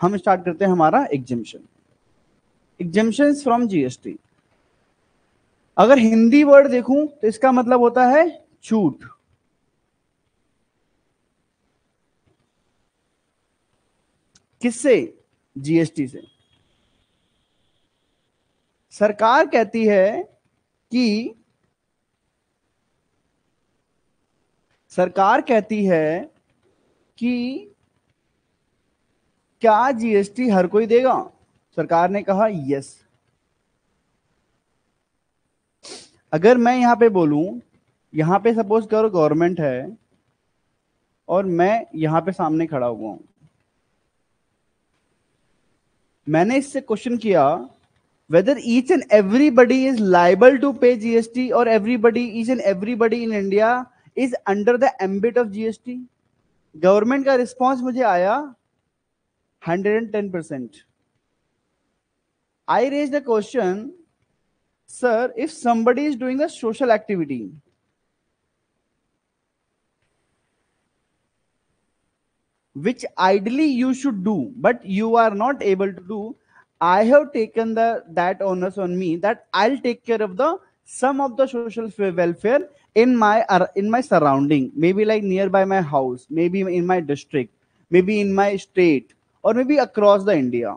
हम स्टार्ट करते हैं हमारा एग्जिमशन एग्जिमशन फ्रॉम जीएसटी अगर हिंदी वर्ड देखूँ तो इसका मतलब होता है छूट. किससे? जीएसटी से. सरकार कहती है कि सरकार कहती है कि क्या जीएसटी हर कोई देगा? सरकार ने कहा यस अगर मैं यहाँ पे बोलूँ, यहाँ पे सपोज़ करो गवर्नमेंट है, और मैं यहाँ पे सामने खड़ा हुआ हूँ। मैंने इससे क्वेश्चन किया whether each and everybody is liable to pay GST और everybody each and everybody in India is under the ambit of GST government का रिस्पॉन्स मुझे आया 110%. I raised the question, sir, if somebody is doing a social activity, which ideally you should do, but you are not able to do, I have taken the that onus on me that I'll take care of the some of the social welfare in my in my surrounding, maybe like nearby my house, maybe in my district, maybe in my state, or maybe across the india.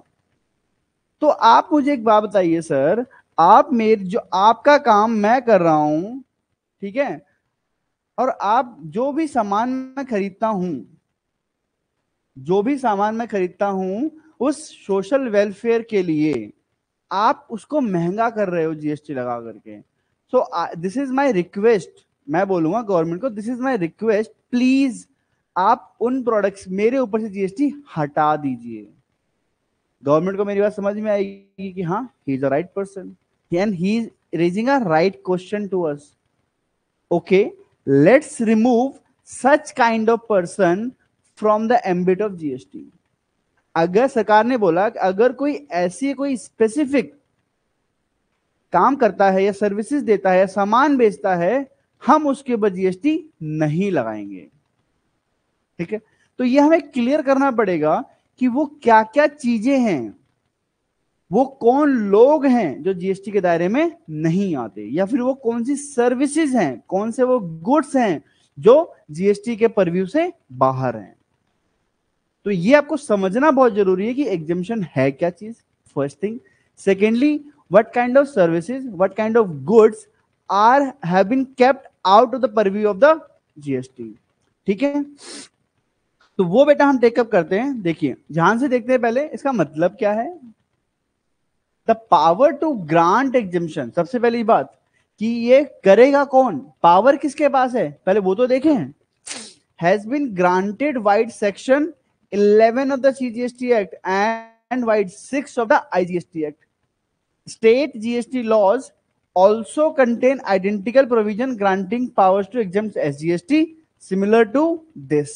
तो आप मुझे एक बात बताइए, sir. आप मेरे, जो आपका काम मैं कर रहा हूँ, ठीक है? और आप जो भी सामान मैं खरीदता हूँ, जो भी सामान मैं खरीदता हूँ, उस सोशल वेलफेयर के लिए आप उसको महँगा कर रहे हो जीएसटी लगा करके। So this is my request मैं बोलूँगा गवर्नमेंट को this is my request please आप उन प्रोडक्ट्स मेरे ऊपर से जीएसटी हटा दीजिए। गवर्नमेंट को मेरी बात समझ में आएगी कि हाँ he is a right person and he is raising a right question to us okay let's remove such kind of person from the ambit of GST अगर सरकार ने बोला कि अगर कोई ऐसी कोई स्पेसिफिक काम करता है या सर्विसेज़ देता है या सामान बेचता है, हम उसके ऊपर जीएसटी नहीं लगाएँगे। ठीक है? तो ये हमें क्लियर करना पड़ेगा कि वो क्या क्या चीज़ें हैं। वो कौन लोग हैं जो जीएसटी के दायरे में नहीं आते? या फिर वो कौन सी सर्विसेज़ हैं? कौन से वो गुड्स हैं जो जीएसटी के परव्यू से बाहर हैं? तो ये आपको समझना बहुत ज़रूरी है कि एग्जामेशन है क्या चीज़? First thing secondly what kind of services what kind of goods are have been kept out of the purview of the GST ठीक है? तो वो बेटा हम टेकअप करते हैं। देखिए, ध्यान से देखते हैं पहले, इसका मतलब क्या है? The power to grant exhibition सबसे पहली बात कि ये करेगा कौन? पावर किसके पास है? पहले वो तो देखें। Has been granted vide section 11 of the T act and vide six of the I G S T act state GST laws also contain identical provision granting power to exam S G S T similar to this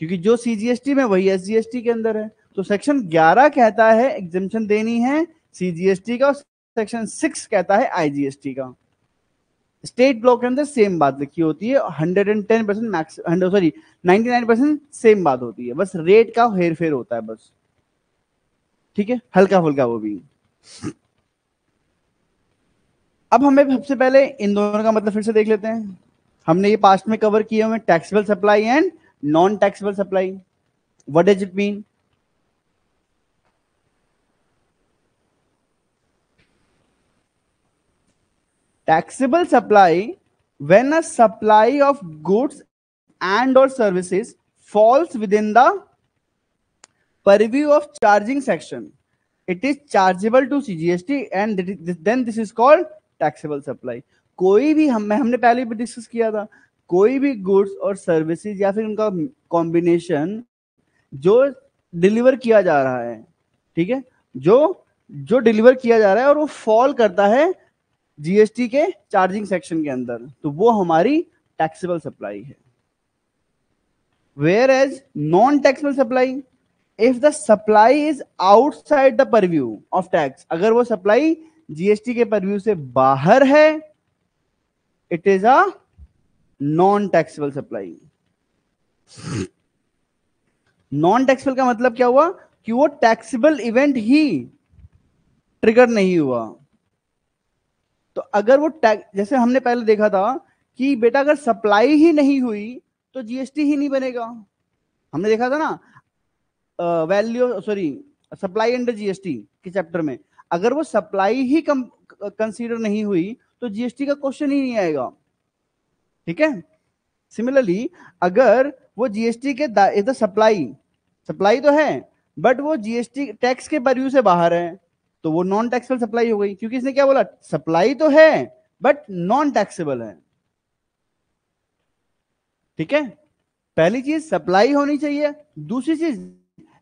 क्योंकि जो CGST में, वही SGST के अंदर है। तो section 11 कहता है एग्जामेशन देनी है सीजीएसटी का, और सेक्शन 6 कहता है आईजीएसटी का। स्टेट ब्लॉक के अंदर सेम बात लिखी होती है hundred and ten percent max sorry ninety nine percent same बात होती है। बस रेट का हेर फेर होता है बस। ठीक है? हल्का फुल्का वो भी। अब हमें सबसे पहले इन दोनों का मतलब फिर से देख लेते हैं। हमने ये पास्ट में कवर किए हुए taxable supply and taxable supply what does it mean taxable supply when a supply of goods and or services falls within the purview of charging section it is chargeable to cgst and then this is called taxable supply कोई भी हम हमने पहले भी discuss किया था कोई भी गुड्स और सर्विसेज़ या फिर उनका कॉम्बिनेशन जो डिलीवर किया जा रहा है, ठीक है? जो जो डिलीवर किया जा रहा है और वो फॉल करता है जीएसटी के चार्जिंग सेक्शन के अंदर तो वो हमारी टैक्सेबल सप्लाई है। Whereas non taxable supply if the supply is outside the purview of tax अगर वो सप्लाई जीएसटी के परव्यू से बाहर है it is a non taxable supply non taxable का मतलब क्या हुआ? कि वो टैक्सेबल इवेंट ही ट्रिगर नहीं हुआ। तो अगर वो टैक्स जैसे हमने पहले देखा था कि बेटा अगर सप्लाई ही नहीं हुई तो जीएसटी ही नहीं बनेगा। हमने देखा था ना value sorry supply under GST के चैप्टर में। अगर वो सप्लाई ही कंसीडर नहीं हुई तो जीएसटी का क्वेश्चन ही नहीं आएगा। ठीक है? सिमिलरली अगर वो जीएसटी के सप्लाई सप्लाई तो है बट वो जीएसटी टैक्स के परव्यू से बाहर है तो वो नॉन टैक्सेबल सप्लाई हो गई, क्योंकि इसने क्या बोला? सप्लाई तो है बट नॉन टैक्सेबल है। ठीक है? पहली चीज़ सप्लाई होनी चाहिए। दूसरी चीज़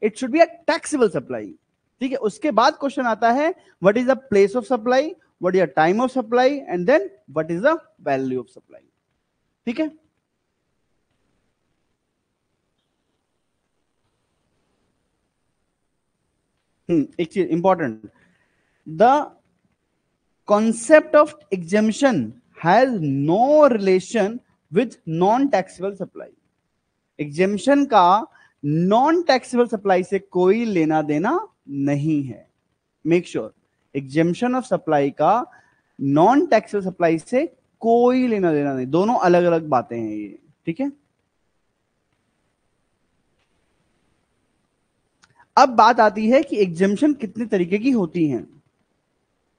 it should be a taxable supply ठीक है? उसके बाद क्वेश्चन आता है what is the place of supply what is the time of supply and then what is the value of supply ठीक है? हम्म एक चीज़ important the concept of exemption has no relation with non taxable supply exemption का non taxable supply से कोई लेना देना नहीं है. Make sure exemption of supply का नॉन टैक्सेबल सप्लाई से कोई लेना देना नहीं। दोनों अलग अलग बातें हैं ये। ठीक है? अब बात आती है कि एग्जेम्शन कितने तरीके की होती हैं।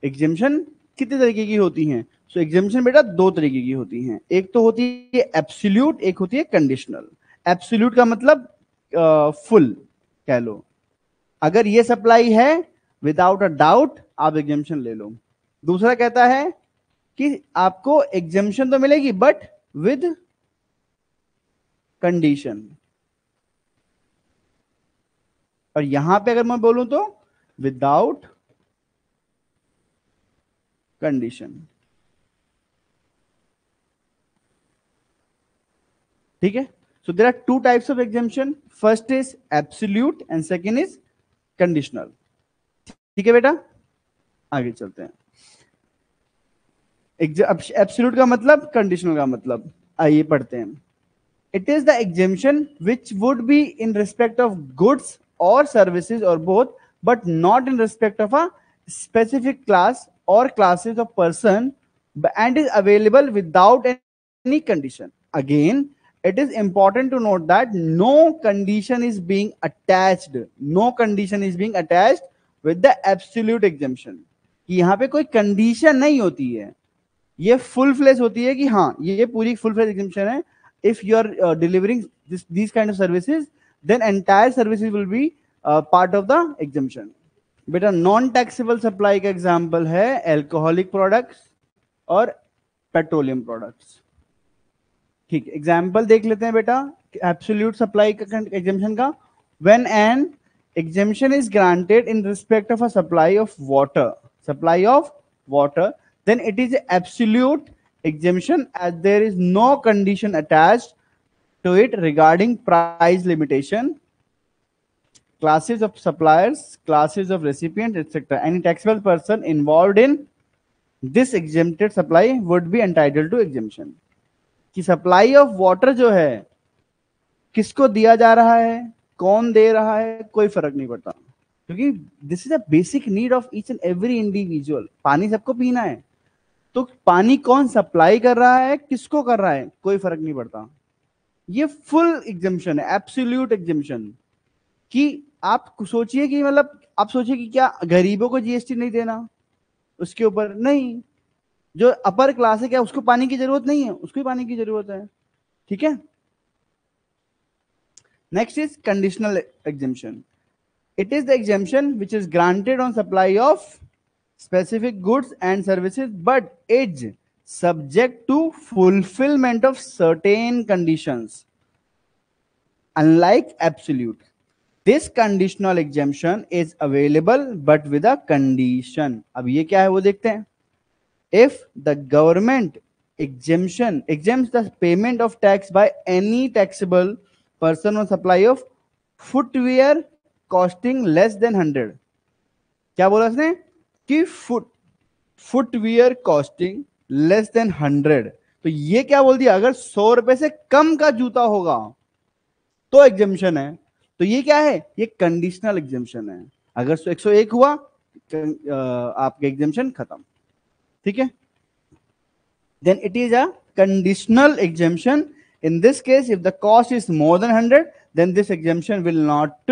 एग्जेम्शन कितने तरीके की होती हैं? सो so, बेटा दो तरीके की होती हैं। एक तो होती है एब्सोल्यूट एक होती है कंडीशनल एब्सोल्यूट का मतलब फुल कह लो। अगर ये सप्लाई है विदाउट अ डाउट आप एग्जेम्शन ले लो। दूसरा कहता है कि आपको एग्जेम्शन तो मिलेगी बट विद कंडीशन और यहाँ पे अगर मैं बोलूँ तो विदाउट कंडीशन ठीक है? So there are two types of exemption first is absolute and second is conditional ठीक है बेटा? आगे चलते हैं। एब्सोल्यूट का मतलब कंडीशनल का मतलब। आइए पढ़ते हैं। It is the exemption which would be in respect of goods और सर्विसेज़ और both but not in respect of a specific class और classes of person and is available without any condition again it is important to note that no condition is being attach no condition is being attach with the absolute exemption यहाँ पे कोई condition नहीं होती है। ये full fledge होती है कि हाँ ये पूरी फुल फ्लेज एग्जामेशन है। If you are delivering this kind of services then entire will be uh, part of the exemption. बेटा नॉन टैक्सेबल सप्लाई का एग्ज़ाम्पल है एल्कोहलिक प्रोडक्ट्स और पेट्रोलियम प्रोडक्ट्स ठीक एग्ज़ाम्पल देख लेते हैं बेटा एब्सोल्यूट सप्लाई का एग्जामेशन का। When an exemption is granted in respect of a supply of water supply of water then it is absolute exemption as there is no condition attached to it regarding price limitation, classes of suppliers, classes of recipient, etc. Any taxable person involved in this exempted supply would be entitled to exemption. कि supply of water जो है किसको दिया जा रहा है कौन दे रहा है कोई फ़र्क नहीं पड़ता क्योंकि this is a basic need of each and every individual पानी सबको पीना है तो पानी कौन सप्लाई कर रहा है, किसको कर रहा है, कोई फ़र्क नहीं पड़ता। ये फुल एग्जामेशन है एब्सोल्यूट एग्जामेशन कि आप सोचिए कि मतलब आप सोचिए कि क्या गरीबों को जीएसटी नहीं देना? उसके ऊपर नहीं। जो अपर क्लास है, क्या उसको पानी की ज़रूरत नहीं है? उसको ही पानी की ज़रूरत है। ठीक है? Next is conditional exemption it is the exemption which is granted on supply of specific goods and services but as subject to fulfillment of certain conditions. Unlike absolute, this conditional exemption is available but with a condition. अब ये क्या है वो देखते हैं If the government exemption exempts the payment of tax by any taxable person on supply of footwear costing less than 100 क्या बोला उसने कि foot, footwear costing less than hundred. तो ये क्या बोल दिया? अगर सौ रुपए से कम का जूता होगा तो एग्जामेशन है। तो ये क्या है? ये कंडीशनल एग्जामेशन है। अगर 101 हुआ आपके एग्जामेशन खत्म। ठीक है? Then it is a conditional exemption in this case if the cost is more than 100 then this exemption will not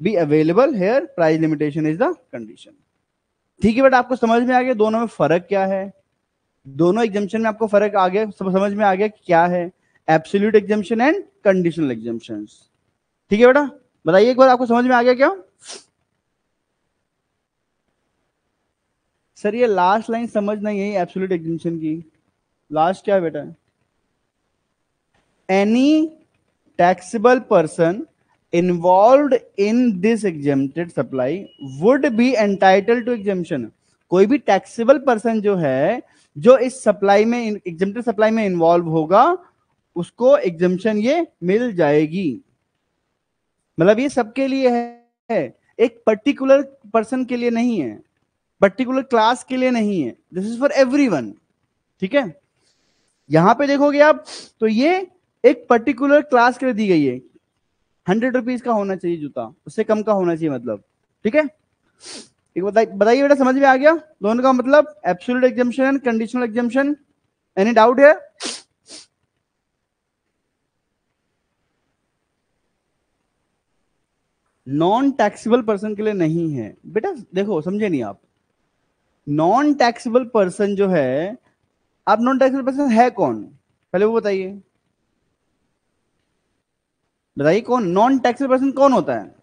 be available here price limitation is the condition ठीक है बेटा आपको समझ में आ गया दोनों में फ़र्क क्या है? दोनों एग्जामेशन में आपको फ़र्क आ गया समझ में आ गया क्या है? Absolute exemption and conditional exemption ठीक है बेटा? बताइए एक बार, आपको समझ में आ गया क्या? सर, ये लास्ट लाइन समझ नहीं है एब्सोल्यूट एग्जामेशन की। लास्ट क्या है बेटा? Any taxable person involve in this exempted supply would be entitle to exemption कोई भी टैक्सेबल पर्सन जो है, जो इस सप्लाई में एग्जेम्प्टेड सप्लाई में इन्वॉल्व होगा, उसको एग्जेम्पन ये मिल जाएगी। मतलब ये सबके लिए है। एक पर्टिकुलर पर्सन के लिए नहीं है। पर्टिकुलर क्लास के लिए नहीं है। दिस इज़ फॉर एवरी ठीक है? यहाँ पे देखोगे आप तो ये एक पर्टिकुलर क्लास के लिए दी गई है। हंड्रेड रुपीज़ का होना चाहिए जूता, उससे कम का होना चाहिए मतलब ठीक है? एक बताइए बेटा, समझ में आ गया? दोनों का मतलब absolute exemption and conditional exemption any doubt है नॉन टैक्सेबल पर्सन के लिए नहीं है। बेटा, देखो, समझे नहीं आप। नॉन टैक्सेबल पर्सन जो है, आप नॉन टैक्सेबल पर्सन है कौन? पहले वो बताइए। बताइए कौन नॉन टैक्सेबल पर्सन कौन होता है?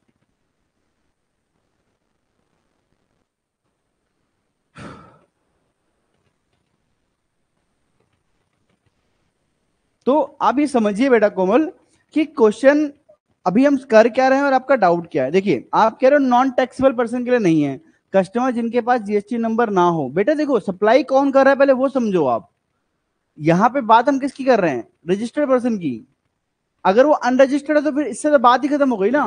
तो आप ये समझिए बेटा कोमल कि क्वेश्चन अभी हम कर क्या रहे हैं और आपका डाउट क्या है। देखिए, आप कह रहे हो नॉन टैक्सेबल पर्सन के लिए नहीं है। कस्टमर जिनके पास जीएसटी नंबर ना हो। बेटा देखो सप्लाई कौन कर रहा है पहले वो समझो आप। यहाँ पे बात हम किसकी कर रहे हैं? रजिस्टर्ड पर्सन की। अगर वो अनरजिस्टर्ड है तो फिर इससे तो बात ही खत्म हो गई ना।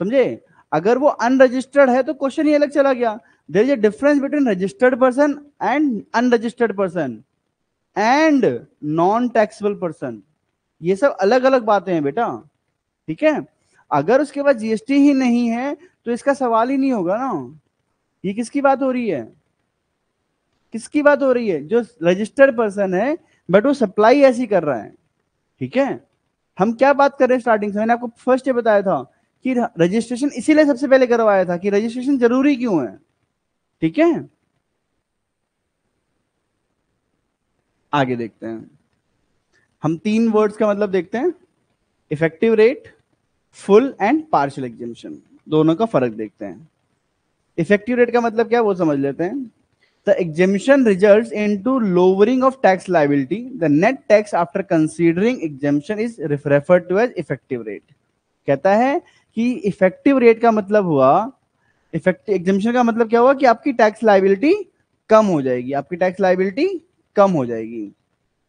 समझे? अगर वो अनरजिस्टर्ड है तो क्वेश्चन ही अलग चला गया। There is a difference between registered person and unregistered person and non taxable person ये सब अलग अलग बातें हैं बेटा। ठीक है? अगर उसके पास जीएसटी ही नहीं है तो इसका सवाल ही नहीं होगा ना। ये किसकी बात हो रही है? किसकी बात हो रही है? जो रजिस्टर्ड पर्सन है बट वो सप्लाई ऐसी कर रहा है। ठीक है? हम क्या बात कर रहे हैं स्टार्टिंग से? मैंने आपको फ़र्स्ट ये बताया था कि रजिस्ट्रेशन इसीलिए सबसे पहले करवाया था कि रजिस्ट्रेशन ज़रूरी क्यों है? ठीक है? आगे देखते हैं। हम तीन वर्ड्स का मतलब देखते हैं। Effective rate full and partial exhibition दोनों का फ़र्क देखते हैं। इफ़ेक्टिव रेट का मतलब क्या वो समझ लेते हैं। Exemption result into lowering of tax liability the net tax after considering exemption is refer to as effective rate कहता है कि इफ़ेक्टिव रेट का मतलब हुआ इफ़ेक्टिव एग्जेम्पन का मतलब क्या हुआ कि आपकी टैक्स लाइबिलिटी कम हो जाएगी, आपकी टैक्स लाइबिलिटी कम हो जाएगी।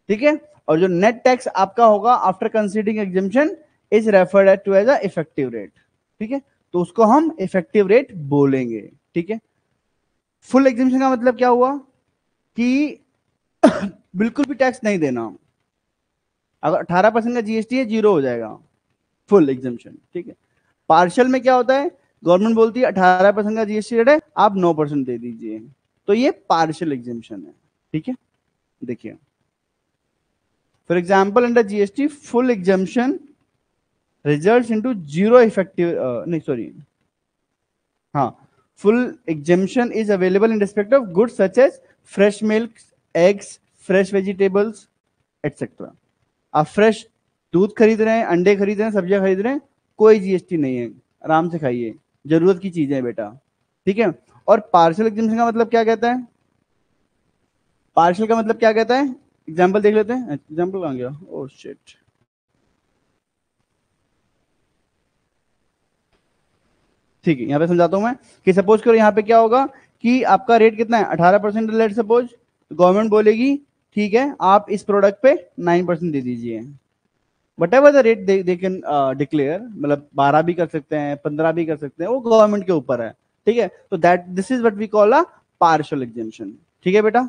ठीक है? और जो नेट टैक्स आपका होगा after considering exemption is referred to as effective rate ठीक है? तो उसको हम इफ़ेक्टिव रेट बोलेंगे। ठीक है? फुल एग्जामेशन का मतलब क्या हुआ कि बिल्कुल भी टैक्स नहीं देना। अगर 18 परसेंट का जीएसटी है ज़ीरो हो जाएगा। फुल एग्जामेशन ठीक है? पार्शियल में क्या होता है? गवर्नमेंट बोलती है 18 परसेंट का जीएसटी रेट है आप 9 परसेंट दे दीजिए। तो ये पार्शल एग्जामेशन है ठीक है? देखिए। For example under GST full exemption result into zero effective, uh, no, sorry. Full exemption is available in respect of goods such as fresh milk, eggs, fresh vegetables, etc. आप fresh दूध खरीद रहे हैं अंडे खरीद रहे हैं सब्ज़ियाँ खरीद रहे हैं कोई जीएसटी नहीं है। आराम से खाइए। ज़रूरत की चीज़ें बेटा। ठीक है? और पार्शियल एग्जामेशन का मतलब क्या कहता है? पार्शियल का मतलब क्या कहता है? एग्ज़ाम्पल देख लेते हैं। एग्ज़ाम्पल गया? ओ oh, शिट ठीक है, यहाँ पे समझाता हूँ मैं कि सपोज़ करो यहाँ पे क्या होगा कि आपका रेट कितना है? अठारह परसेंट लेट सपोज़ गवर्नमेंट बोलेगी, ठीक है, आप इस प्रोडक्ट पे नाइन परसेंट दे दीजिए। Whatever the rate they can declare मतलब बारह भी कर सकते हैं, पंद्रह भी कर सकते हैं, वो गवर्नमेंट के ऊपर है, ठीक है? तो that this is what we call a partial exemption ठीक है बेटा?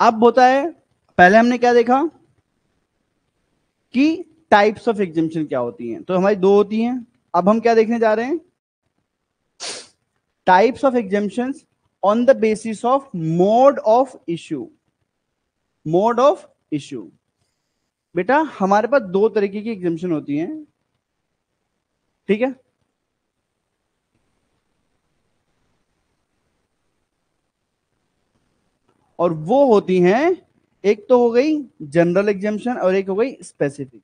अब होता है, पहले हमने क्या देखा कि टाइप्स ऑफ़ एग्जामेशन क्या होती हैं? तो हमारी दो होती हैं। अब हम क्या देखने जा रहे हैं? Types of exemption on the basis of mode of issue mode of issue बेटा, हमारे पास दो तरीके की एग्जामेशन होती हैं। ठीक है? और वो होती हैं, एक तो हो गई जनरल एग्जामेशन और एक हो गई स्पेसिफिक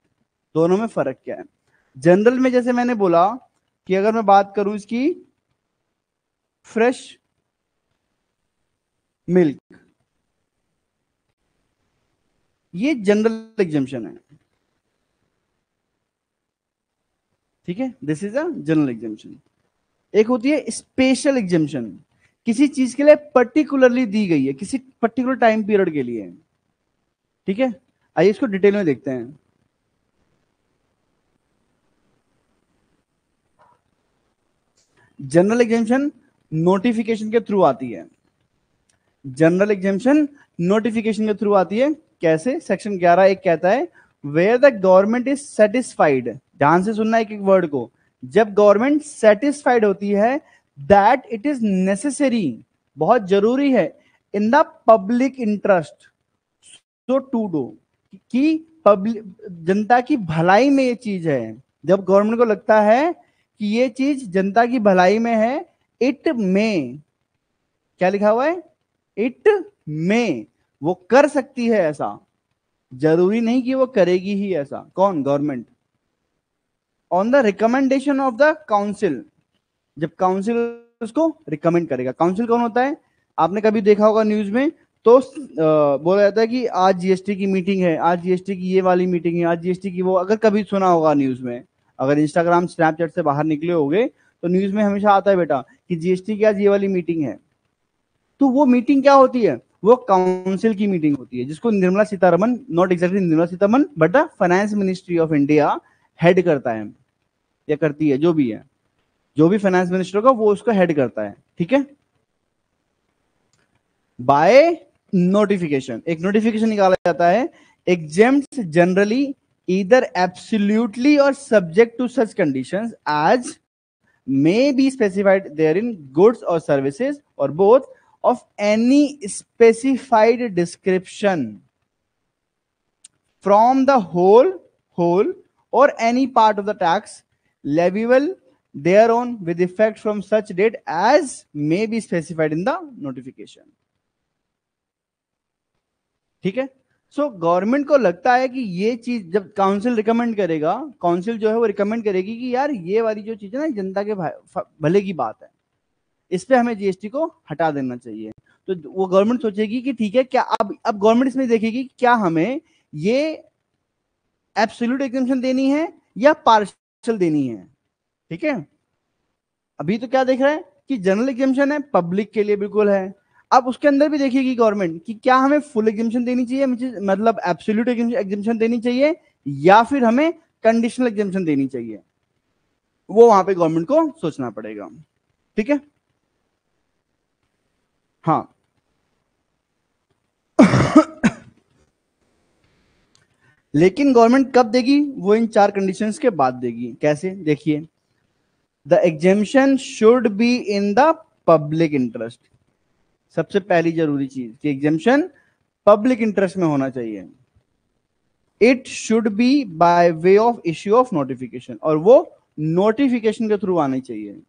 दोनों में फ़र्क क्या है? जनरल में जैसे मैंने बोला कि अगर मैं बात करूँ इसकी फ्रेश मिल्क ये जनरल एग्जामेशन है। ठीक है? This is a general exemption एक होती है स्पेशल एग्जामेशन किसी चीज़ के लिए पर्टिकुलरली दी गई है, किसी पर्टिकुलर टाइम पीरियड के लिए। ठीक है? आइए इसको डिटेल में देखते हैं। जनरल एग्जामेशन नोटिफिकेशन के थ्रू आती है। जनरल एग्जामेशन नोटिफिकेशन के थ्रू आती है। कैसे? सेक्शन 11 एक कहता है where the government is satisfied ध्यान से सुनना एक एक वर्ड को। जब गवर्नमेंट सेटिस्फाइड होती है दैट इट इज़ नेसेसरी बहुत ज़रूरी है। In the public interest so to do कि पब्लिक जनता की भलाई में ये चीज़ है। जब गवर्नमेंट को लगता है कि ये चीज़ जनता की भलाई में है। इट में क्या लिखा हुआ है? इट में वो कर सकती है ऐसा। ज़रूरी नहीं कि वो करेगी ही ऐसा। कौन? Government on the recommendation of the council जब काउंसिल उसको रिकमेंड करेगा। काउंसिल कौन होता है? आपने कभी देखा होगा न्यूज़ में? तो बोला जाता है कि आज जीएसटी की मीटिंग है, आज जीएसटी की ये वाली मीटिंग है, आज जीएसटी की वो, अगर कभी सुना होगा न्यूज़ में अगर इंस्टाग्राम स्नैपचैट से बाहर निकले होगे तो न्यूज़ में हमेशा आता है बेटा कि जीएसटी की आज ये वाली मीटिंग है। तो वो मीटिंग क्या होती है? वो काउंसिल की मीटिंग होती है, जिसको Nirmala Sitharaman not exactly Nirmala Sitharaman but the finance ministry of India head करता है, या करती है, जो भी है। जो भी फाइनेंस मिनिस्टर होगा, वो उसको हेड करता है, ठीक है? बाय नोटिफिकेशन एक नोटिफिकेशन निकाला जाता है एग्जेम generally इधर एब्सोल्यूटली और subject to such condition as may be specified therein goods और सर्विसेज और both of any specified description from the whole whole और any part of the tax leviable thereon with effect from such date as may be specified in the notification ठीक है सो so, government को लगता है कि ये चीज़ जब काउंसिल रिकमेंड करेगा काउंसिल जो है वो रिकमेंड करेगी कि यार ये वाली जो चीज़ है ना जनता के भले की बात है इस पे हमें जीएसटी को हटा देना चाहिए। तो वो गवर्नमेंट सोचेगी कि ठीक है क्या अब अब गवर्नमेंट इसमें देखेगी क्या हमें ये एब्सोल्यूट एग्जामेशन देनी है या पार्शल देनी है। ठीक है? अभी तो क्या देख रहा है कि जनरल एग्जामेशन है पब्लिक के लिए बिल्कुल है। अब उसके अंदर भी देखिएगी गवर्नमेंट कि क्या हमें फुल एग्जामेशन देनी चाहिए मतलब एब्सोल्यूट एग्जामेशन देनी चाहिए, या फिर हमें कंडीशनल एग्जामेशन देनी चाहिए। वो वहाँ पे गवर्नमेंट को सोचना पड़ेगा। ठीक है? हाँ। लेकिन गवर्नमेंट कब देगी? वो इन चार कंडीशंस के बाद देगी। कैसे? देखिए। The exemption should be in the public interest सबसे पहली ज़रूरी चीज़ कि एग्जेम्शन पब्लिक इंटरेस्ट में होना चाहिए। It should be by way of issue of notification और वो नोटिफिकेशन के थ्रू आनी चाहिए।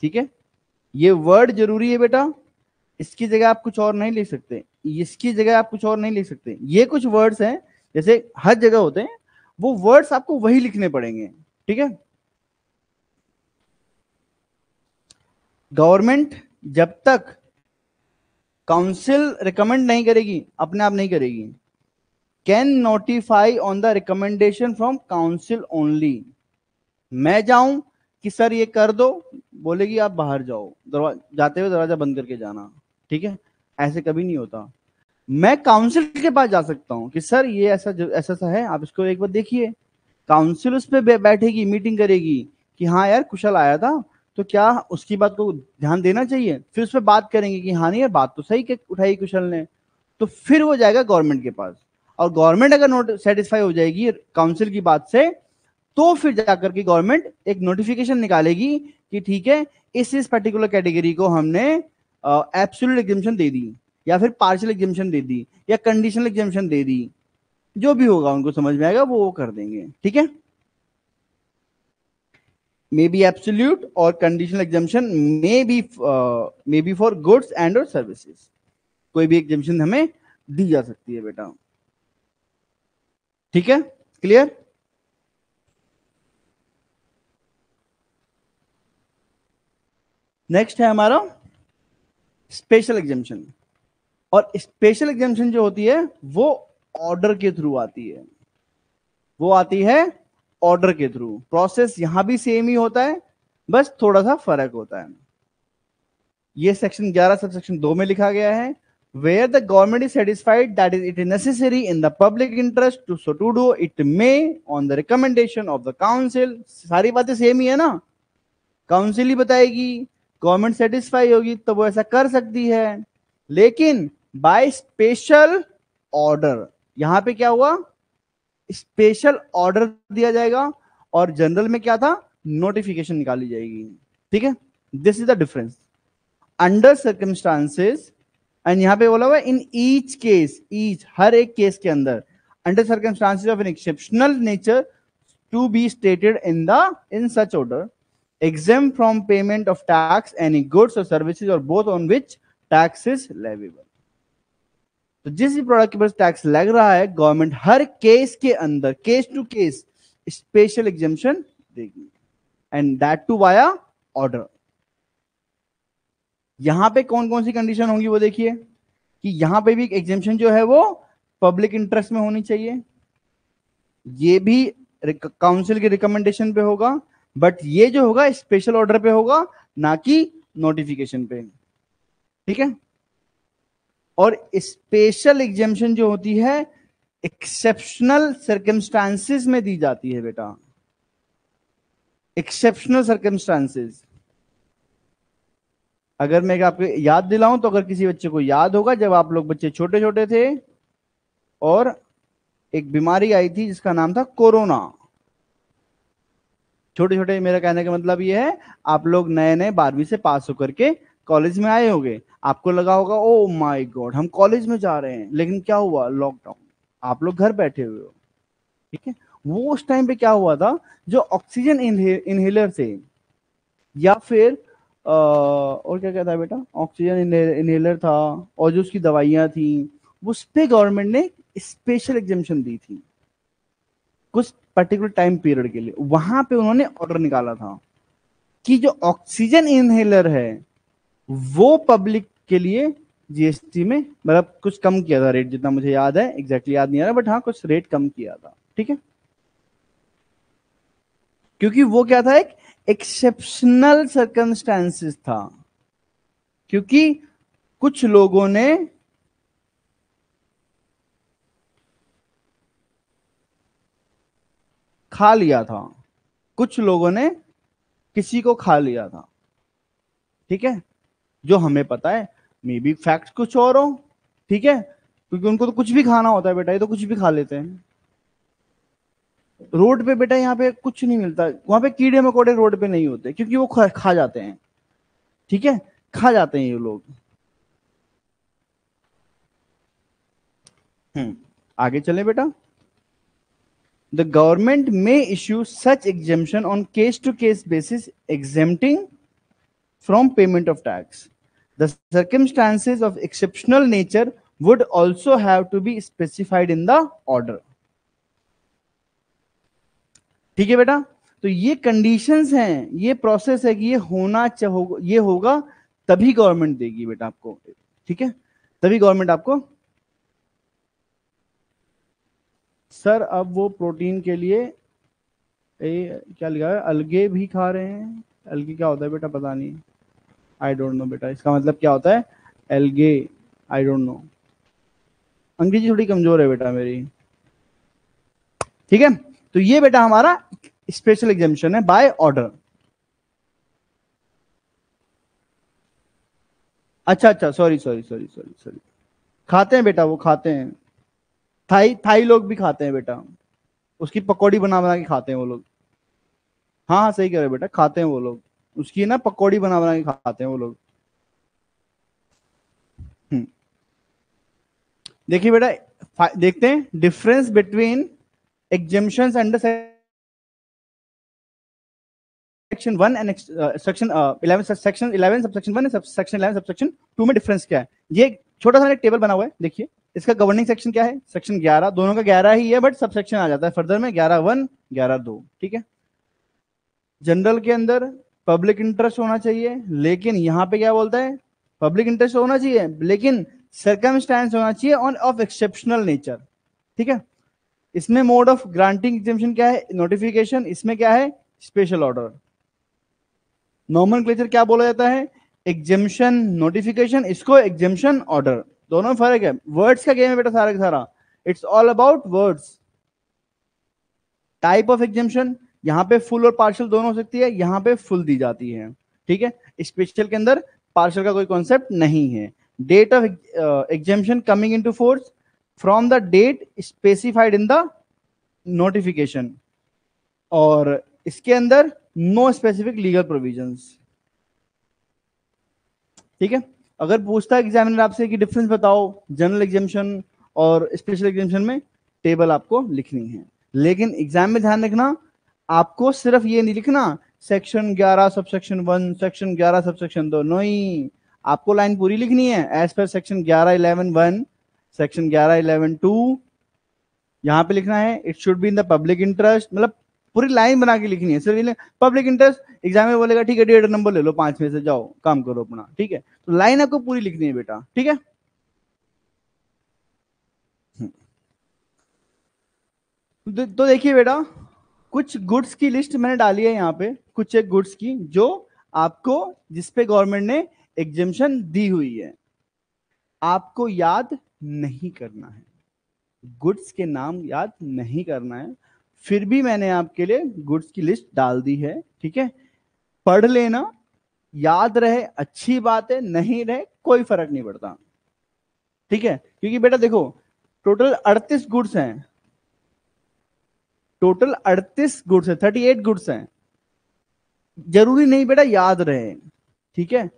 ठीक है? ये वर्ड ज़रूरी है बेटा। इसकी जगह आप कुछ और नहीं लिख सकते। इसकी जगह आप कुछ और नहीं लिख सकते। ये कुछ वर्ड्स हैं, जैसे हर जगह होते हैं, वो वर्ड्स आपको वही लिखने पड़ेंगे। ठीक है? गवर्नमेंट जब तक काउंसिल रिकमेंड नहीं करेगी, अपने आप नहीं करेगी। Can notify on the recommendation from council only मैं जाऊँ कि सर ये कर दो बोलेगी आप बाहर जाओ दरवाज़ा जाते हुए दरवाज़ा बंद करके जाना, ठीक है? ऐसे कभी नहीं होता। मैं काउंसिल के पास जा सकता हूँ कि सर ये ऐसा ऐसा सा है, आप इसको एक बार देखिए। काउंसिल उस पर बैठेगी मीटिंग करेगी कि हाँ यार, कुशल आया था तो क्या उसकी बात को ध्यान देना चाहिए? फिर उस पर बात करेंगे कि हाँ नहीं, यार बात तो सही उठाई कुशल ने। तो फिर वो जाएगा गवर्नमेंट के पास। और गवर्नमेंट अगर नोट सेटिस्फाई हो जाएगी काउंसिल की बात से तो फिर जाकर के गवर्नमेंट एक नोटिफिकेशन निकालेगी कि ठीक है, इस इस पर्टिकुलर कैटेगरी को हमने एब्सोल्यूट एग्जामेशन दे दी, या फिर पार्शियल एग्जामेशन दे दी, या कंडीशनल एग्जामेशन दे दी। जो भी होगा उनको समझ में आएगा, वो वो कर देंगे। ठीक है? मे बी एब्सोल्यूट और conditional exemption may be may be for goods and और सर्विसेज़ कोई भी एग्जामेशन हमें दी जा सकती है बेटा। ठीक है? क्लियर नेक्स्ट है हमारा स्पेशल एग्जामेशन और स्पेशल एग्जामेशन जो होती है, वो ऑर्डर के थ्रू आती है। वो आती है ऑर्डर के थ्रू प्रोसेस यहाँ भी सेम ही होता है, बस थोड़ा सा फ़र्क होता है। ये सेक्शन 11 सब सेक्शन दो में लिखा गया है where the government is satisfied that is it necessary in the public interest to so to do it may on the recommendation of the council सारी बातें सेम ही है ना? काउंसिल ही बताएगी गवर्नमेंट सेटिस्फाई होगी तो वो ऐसा कर सकती है। लेकिन बाय स्पेशल ऑर्डर यहाँ पे क्या हुआ? स्पेशल ऑर्डर दिया जाएगा और जनरल में क्या था? नोटिफिकेशन निकाली जाएगी। ठीक है? This is the difference under circumstances and यहाँ पे बोला हुआ इन ईच केस ईच हर एक केस के अंदर under circumstances of an exceptional nature to be stated in the in such order exempt from payment of tax, any goods or services, or both on which tax is leviable. तो जिस भी product के पास tax लग रहा है government हर case के अंदर case to case special exemption देगी। And that too via order यहाँ पे कौन कौन सी कंडीशन होंगी वो देखिए, कि यहाँ पे भी एग्जामेशन जो है वो पब्लिक इंटरेस्ट में होनी चाहिए। ये भी काउंसिल के रिकमेंडेशन पे होगा बट ये जो होगा स्पेशल ऑर्डर पे होगा, ना कि नोटिफिकेशन पे। ठीक है? और स्पेशल एग्जामेशन जो होती है एक्सेप्शनल सर्कमस्टांसिस में दी जाती है बेटा। एक्सेप्शनल सर्कमस्टांसिस अगर मैं आपको याद दिलाऊं तो अगर किसी बच्चे को याद होगा, जब आप लोग बच्चे छोटे छोटे थे और एक बीमारी आई थी जिसका नाम था कोरोना। छोटे छोटे मेरा कहने का मतलब ये है, आप लोग नए नए बारहवीं से पास होकर के कॉलेज में आए होंगे आपको लगा होगा ओ माय गॉड हम कॉलेज में जा रहे हैं। लेकिन क्या हुआ? लॉकडाउन आप लोग घर बैठे हुए हो। ठीक है? वो उस टाइम पे क्या हुआ था? जो ऑक्सीजन इनहेलर थे या फिर आ, और क्या कहता है बेटा? ऑक्सीजन इनहेलर था और जो उसकी दवाइयाँ थी उस पर गवर्नमेंट ने स्पेशल एग्जामेशन दी थी। कुछ पर्टिकुलर टाइम पीरियड के लिए। वहाँ पे उन्होंने ऑर्डर निकाला था कि जो ऑक्सीजन इनहेलर है वो पब्लिक के लिए जीएसटी में मतलब कुछ कम किया था रेट जितना मुझे याद है एग्जैक्टली exactly याद नहीं आ रहा बट हाँ कुछ रेट कम किया था, ठीक है? क्योंकि वो क्या था, एक एक्सेप्शनल सर्कमस्टांसिस था, क्योंकि कुछ लोगों ने खा लिया था, कुछ लोगों ने किसी को खा लिया था, ठीक है? जो हमें पता है मे बी फैक्ट कुछ और हो ठीक है? क्योंकि उनको तो कुछ भी खाना होता है बेटा ये तो कुछ भी खा लेते हैं। रोड पे बेटा यहाँ पे कुछ नहीं मिलता। वहाँ पे कीड़े मकोड़े रोड पे नहीं होते क्योंकि वो खा, जाते हैं। ठीक है? खा जाते हैं ये लोग। हम्म आगे चले बेटा। The government may issue such exemption on case to case basis exempting from payment of tax the circumstances of exceptional nature would also have to be specified in the order. ठीक है बेटा? तो ये कंडीशंस हैं ये process है कि ये होना चाहिए ये होगा तभी गवर्नमेंट देगी बेटा आपको। ठीक है? तभी गवर्नमेंट आपको। सर अब वो प्रोटीन के लिए ए, क्या लिखा है? अलगे भी खा रहे हैं? अलगे क्या होता है बेटा? पता नहीं। आई डोंट नो बेटा। इसका मतलब क्या होता है? एलगे आई डोंट नो अंग्रेज़ी थोड़ी कमज़ोर है बेटा मेरी। ठीक है? तो ये बेटा हमारा स्पेशल एग्जामिशन है बाय ऑर्डर अच्छा अच्छा sorry sorry sorry sorry sorry खाते हैं बेटा, वो खाते हैं। थाई थाई लोग भी खाते हैं बेटा। उसकी पकौड़ी बना बना के खाते हैं वो लोग। हाँ हाँ सही कह रहे बेटा, खाते हैं वो लोग। उसकी ना पकौड़ी बना बना के खाते हैं वो लोग। हम्म। देखिए बेटा देखते हैं difference between exemption under section one and section eleven section eleven subsection one section eleven subsection two में डिफरेंस क्या है? ये छोटा सा एक टेबल बना हुआ है, देखिए। इसका गवर्निंग सेक्शन क्या है? सेक्शन 11 दोनों का 11 ही है बट सब सेक्शन आ जाता है। फर्दर में 11 वन 11 दो, ठीक है? जनरल के अंदर पब्लिक इंटरेस्ट होना चाहिए, लेकिन यहाँ पे क्या बोलता है? पब्लिक इंटरेस्ट होना चाहिए, लेकिन सर्कमस्टांस होना चाहिए ऑन ऑफ़ एक्सेप्शनल नेचर ठीक है? इसमें मोड ऑफ़ ग्रांटिंग एग्जेम्पन क्या है? नोटिफिकेशन इसमें क्या है? स्पेशल ऑर्डर नॉर्मल क्लेचर क्या बोला जाता है? एग्जेम्पन नोटिफिकेशन इसको एग्जेम्पन ऑर्डर दोनों में फ़र्क है। वर्ड्स का गेम है बेटा सारा का सारा। It's all about words type of exemption यहाँ पे फुल और पार्शल दोनों हो सकती है, यहाँ पे फुल दी जाती है। ठीक है? स्पेशल के अंदर पार्शल का कोई कॉन्सेप्ट नहीं है। Date of exemption coming into force from the date specified in the notification और इसके अंदर नो स्पेसिफिक लीगल प्रोविजंस ठीक है? अगर पूछता एग्जामिनर आपसे कि डिफरेंस बताओ जनरल एग्जामेशन और स्पेशल एग्जामेशन में टेबल आपको लिखनी है। लेकिन एग्ज़ाम में ध्यान रखना आपको सिर्फ़ ये नहीं लिखना section 11 sub section one section 11 sub section दो नहीं आपको लाइन पूरी लिखनी है as per section 11 eleven one section 11 eleven two यहाँ पे लिखना है it should be in the public interest मतलब पूरी लाइन बना के लिखनी है, सिर्फ़ पब्लिक इंटरेस्ट एग्ज़ाम में बोलेगा, ठीक है डेढ़ नंबर ले लो, पाँच में से जाओ, काम करो अपना, ठीक है? तो लाइन आपको पूरी लिखनी है बेटा, ठीक है? हम्म। तो देखिए बेटा कुछ गुड्स की लिस्ट मैंने डाली है यहाँ पे, कुछ एक गुड्स की, जो आपको जिसपे गवर्नमेंट ने एग्जेम्पन दी हुई है। आपको याद नहीं करना है। गुड्स के नाम याद नहीं करना है। फिर भी मैंने आपके लिए गुड्स की लिस्ट डाल दी है, ठीक है? पढ़ लेना। याद रहे, अच्छी बात है, नहीं रहे, कोई फ़र्क नहीं पड़ता। ठीक है? क्योंकि बेटा देखो, टोटल अड़तीस गुड्स हैं। टोटल अड़तीस गुड्स है थर्टी एट गुड्स हैं। ज़रूरी नहीं बेटा याद रहे ठीक है?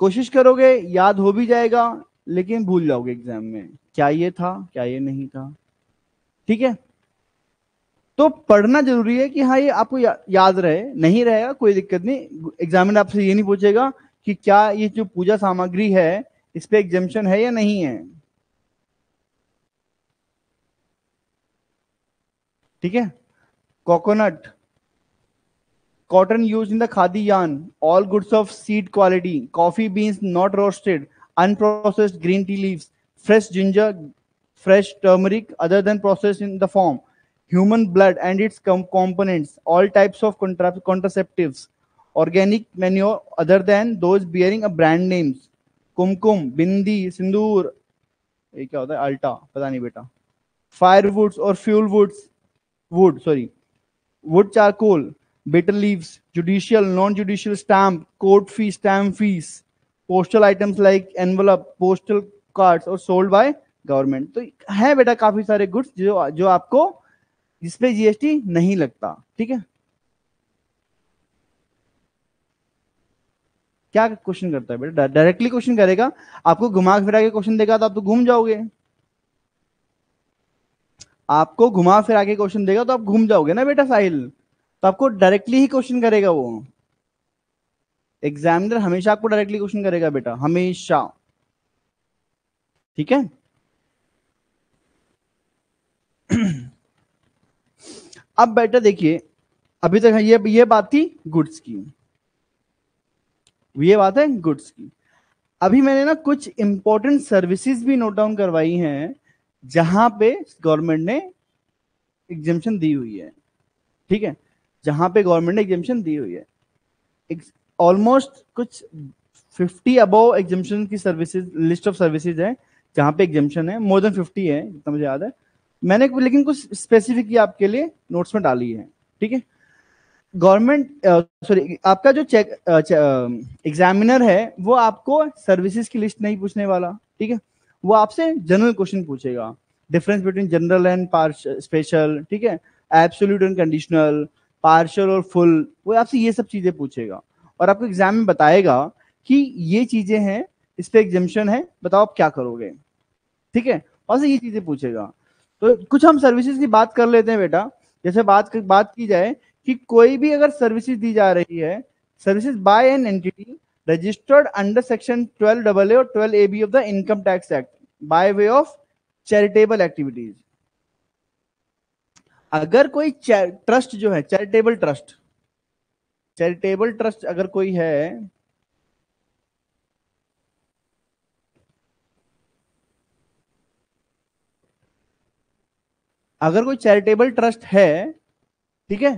कोशिश करोगे याद हो भी जाएगा लेकिन भूल जाओगे एग्ज़ाम में। क्या ये था क्या ये नहीं था ठीक है? तो पढ़ना ज़रूरी है कि हाँ ये आपको या, याद रहे नहीं रहेगा कोई दिक्कत नहीं। एग्जामिनर आपसे ये नहीं पूछेगा कि क्या ये जो पूजा सामग्री है इस पे एग्जामेशन है या नहीं है। ठीक है? Coconut cotton use in the khadi yarn all goods of seed quality coffee beans not roasted unprocessed green tea leaves fresh ginger fresh turmeric other than process in the form human blood and its components all types of contraceptive organic manure other than those bearing a brand names kumkum bindi sindoor ये क्या होता है? अल्टा पता नहीं बेटा। Fire woods और fuel woods wood sorry wood charcoal bitter leaves, judicial, non-judicial stamp, court fee, stamp fees, postal items like envelope, postal cards, or sold by government तो है बेटा काफ़ी सारे गुड्स जो जो आपको जिसपे जीएसटी नहीं लगता ठीक है? क्या क्वेश्चन करता है बेटा? डायरेक्टली क्वेश्चन करेगा आपको घुमा फिरा के क्वेश्चन देगा तो आप तो घूम जाओगे। आपको घुमा फिरा के क्वेश्चन देगा तो आप घूम जाओगे ना बेटा साहिल? तो आपको डायरेक्टली ही क्वेश्चन करेगा वो। एग्जामिनर हमेशा आपको डायरेक्टली क्वेश्चन करेगा बेटा, हमेशा। ठीक है? अब बेटा देखिए, अभी तक ये ये बात थी गुड्स की। ये बात है गुड्स की। अभी मैंने ना कुछ इंपॉर्टेंट सर्विसेज़ भी नोट डाउन करवाई हैं। जहाँ पे गवर्नमेंट ने एग्जामेशन दी हुई है, ठीक है? जहाँ पे गवर्नमेंट ने एग्जामेशन दी हुई है। ऑलमोस्ट कुछ 50 अबव एग्जामेशन की सर्विसेज़ लिस्ट ऑफ़ सर्विसेज़ है, जहाँ पे एग्जामेशन है। मोर देन 50 है, जितना मुझे याद है। मैंने लेकिन कुछ स्पेसिफिक आपके लिए नोट्स में डाली है, ठीक है? गवर्नमेंट सॉरी आपका जो चेक एग्जामिनर है, वो आपको सर्विसेज़ की लिस्ट नहीं पूछने वाला, ठीक है? वो आपसे जनरल क्वेश्चन पूछेगा। Difference between general and special ठीक है? एब्सोल्यूट एंड कंडीशनल पार्शल और फुल वो आपसे ये सब चीज़ें पूछेगा। और आपको एग्ज़ाम में बताएगा कि ये चीज़ें हैं, इस पर एग्जामेशन है, बताओ आप क्या करोगे। ठीक है? और से ये चीज़ें पूछेगा। तो कुछ हम सर्विसेज़ की बात कर लेते हैं बेटा। जैसे बात बात की जाए कि कोई भी अगर सर्विसेज़ दी जा रही है services by an entity registered under section 12 double A और 12 A B of the income tax act by way of charitable activities अगर कोई ट्रस्ट जो है चैरिटेबल ट्रस्ट चैरिटेबल ट्रस्ट अगर कोई है, अगर कोई चैरिटेबल ट्रस्ट है, ठीक है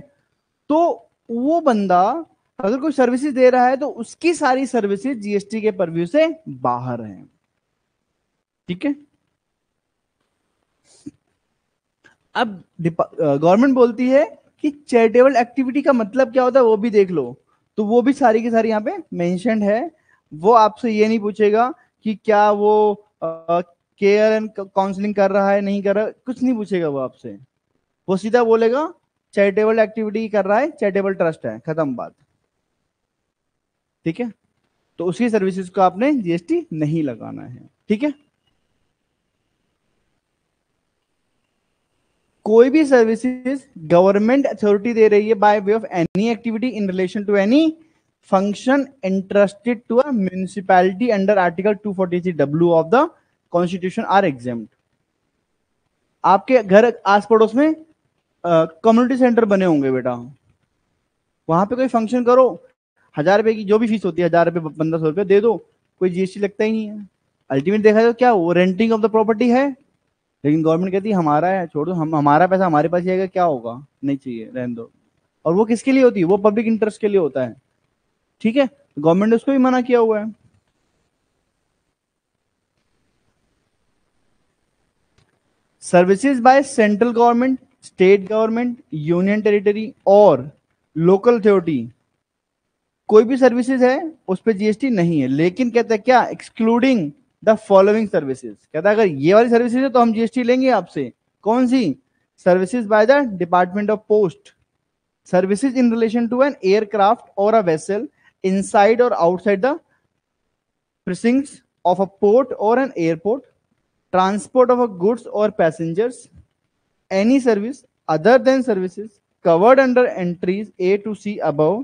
तो वो बंदा अगर कोई सर्विसेज़ दे रहा है तो उसकी सारी सर्विसेज़ जीएसटी के परव्यू से बाहर है। ठीक है? अब गवर्नमेंट बोलती है कि चैरिटेबल एक्टिविटी का मतलब क्या होता है, वो भी देख लो। तो वो भी सारी की सारी यहाँ पे मेंशनड है। वो आपसे ये नहीं पूछेगा कि क्या वो केयर एंड काउंसलिंग कर रहा है, नहीं कर रहा, कुछ नहीं पूछेगा वो आपसे। वो सीधा बोलेगा चैरिटेबल एक्टिविटी कर रहा है चैरिटेबल ट्रस्ट है, खत्म बात। ठीक है? तो उसकी सर्विसेज़ को आपने जीएसटी नहीं लगाना है। ठीक है? कोई भी सर्विसेज़ गवर्नमेंट अथॉरिटी दे रही है by way of any activity in relation to any function interested to a municipality under article 243 W of the constitution are exam आपके घर आस पड़ोस में कम्युनिटी सेंटर बने होंगे बेटा। वहाँ पे कोई फ़ंक्शन करो हज़ार रुपए की जो भी फ़ीस होती है, हज़ार रुपए, पंद्रह सौ रुपए, दे दो। कोई जीएसटी लगता ही नहीं है। अल्टीमेट देखा जाए तो क्या, वो रेंटिंग ऑफ़ द प्रॉपर्टी है, लेकिन गवर्नमेंट कहती है, हमारा है, छोड़ दो, हम, हमारा पैसा हमारे पास आएगा, क्या होगा? नहीं चाहिए, रहने दो। और वो किसके लिए होती है? वो पब्लिक इंटरेस्ट के लिए होता है। ठीक है? गवर्नमेंट ने उसको भी मना किया हुआ है। Services by central government state government union territory और लोकल अथॉरिटी कोई भी सर्विसेज़ है उस पर जीएसटी नहीं है। लेकिन कहते हैं क्या? एक्सक्लूडिंग द फॉलोइंग सर्विसेज़ कहता है अगर ये वाली सर्विसेज़ है तो हम जीएसटी लेंगे आपसे। कौन सी? Services by the department of post services in relation to an aircraft और अ वेसल इनसाइड और outside the of a port or an airport, transport of a goods or passengers, any service other than services covered under entries A to C above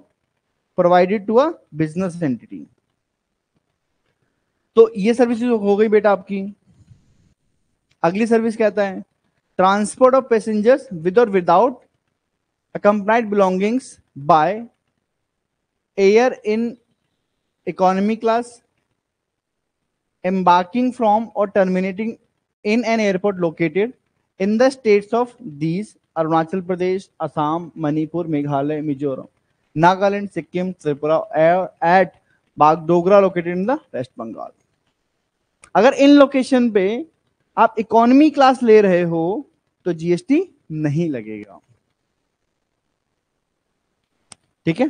provided to a business entity तो ये service हो गई बेटा आपकी। अगली service कहता है transport of passengers with और without accompanied belongings by air in economy class embarking from और terminating in an airport located in the states of these Arunachal Pradesh Assam Manipur Meghalaya Mizoram Nagaland, Sikkim, Tripura, at Bagdogra located in the West Bengal. अगर इन location पे आप economy class ले रहे हो तो GST नहीं लगेगा ठीक है